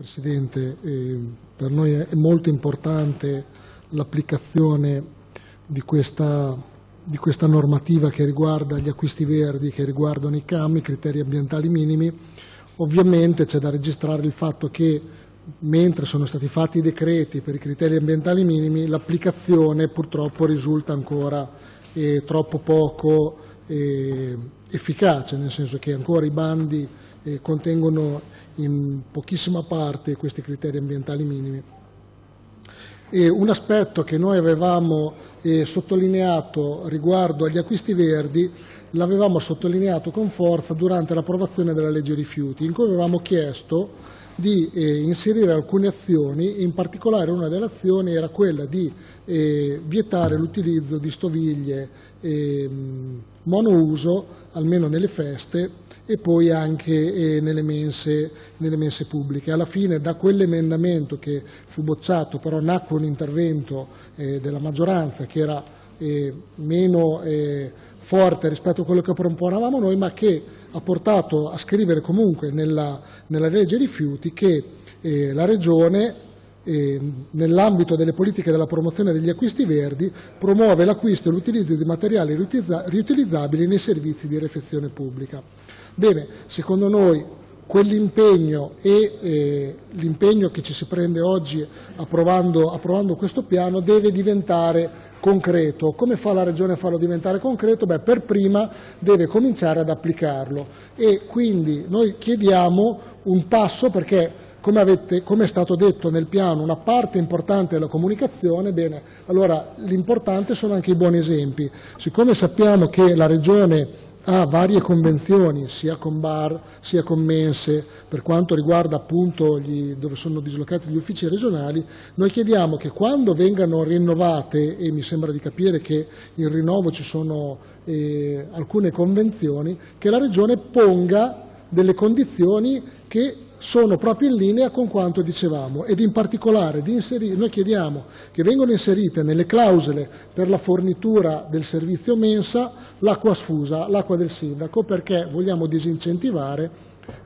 Presidente. Eh, per noi è molto importante l'applicazione di questa, di questa, normativa che riguarda gli acquisti verdi, che riguardano i CAM, i criteri ambientali minimi. Ovviamente c'è da registrare il fatto che mentre sono stati fatti i decreti per i criteri ambientali minimi, l'applicazione purtroppo risulta ancora eh, troppo poco eh, efficace, nel senso che ancora i bandi eh, contengono in pochissima parte questi criteri ambientali minimi. E un aspetto che noi avevamo eh, sottolineato riguardo agli acquisti verdi l'avevamo sottolineato con forza durante l'approvazione della legge rifiuti, in cui avevamo chiesto di eh, inserire alcune azioni, in particolare una delle azioni era quella di eh, vietare l'utilizzo di stoviglie ehm, monouso, almeno nelle feste, e poi anche eh, nelle, mense, nelle, mense, pubbliche. Alla fine da quell'emendamento che fu bocciato però nacque un intervento eh, della maggioranza che era eh, meno eh, forte rispetto a quello che proponevamo noi ma che ha portato a scrivere comunque nella, nella legge rifiuti che eh, la Regione eh, nell'ambito delle politiche della promozione degli acquisti verdi, promuove l'acquisto e l'utilizzo di materiali riutilizzabili nei servizi di refezione pubblica. Bene, secondo noi quell'impegno e eh, l'impegno che ci si prende oggi approvando, approvando, questo piano deve diventare concreto. Come fa la Regione a farlo diventare concreto? Beh, per prima deve cominciare ad applicarlo e quindi noi chiediamo un passo perché come, avete, come, è stato detto nel piano, una parte importante della comunicazione, bene, allora l'importante sono anche i buoni esempi. Siccome sappiamo che la Regione ha varie convenzioni, sia con bar, sia con mense, per quanto riguarda appunto gli, dove sono dislocati gli uffici regionali, noi chiediamo che quando vengano rinnovate, e mi sembra di capire che in rinnovo ci sono eh, alcune convenzioni, che la Regione ponga delle condizioni che sono proprio in linea con quanto dicevamo ed in particolare noi chiediamo che vengano inserite nelle clausole per la fornitura del servizio mensa l'acqua sfusa, l'acqua del sindaco, perché vogliamo disincentivare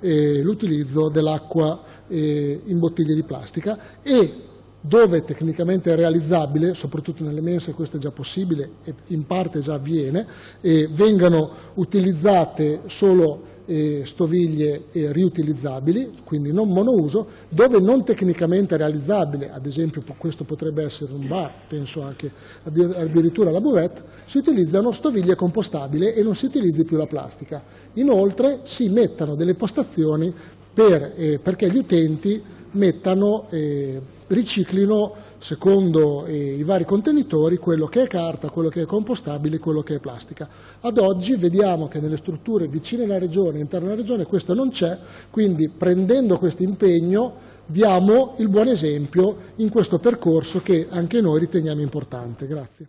eh, l'utilizzo dell'acqua eh, in bottiglie di plastica e dove tecnicamente è realizzabile, soprattutto nelle mense questo è già possibile e in parte già avviene, e vengano utilizzate solo eh, stoviglie riutilizzabili, quindi non monouso, dove non tecnicamente realizzabile, ad esempio questo potrebbe essere un bar, penso anche addirittura la buvette, si utilizzano stoviglie compostabili e non si utilizzi più la plastica. Inoltre si mettano delle postazioni per, eh, perché gli utenti mettano, eh, riciclino secondo eh, i vari contenitori quello che è carta, quello che è compostabile, quello che è plastica. Ad oggi vediamo che nelle strutture vicine alla regione, interne alla regione, questo non c'è, quindi prendendo questo impegno diamo il buon esempio in questo percorso che anche noi riteniamo importante. Grazie.